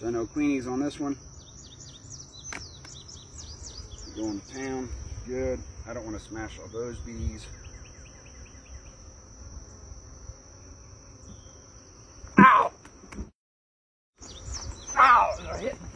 So I know Queenie's on this one. Going to town, good. I don't want to smash all those bees. Ow! Ow! They're hitting.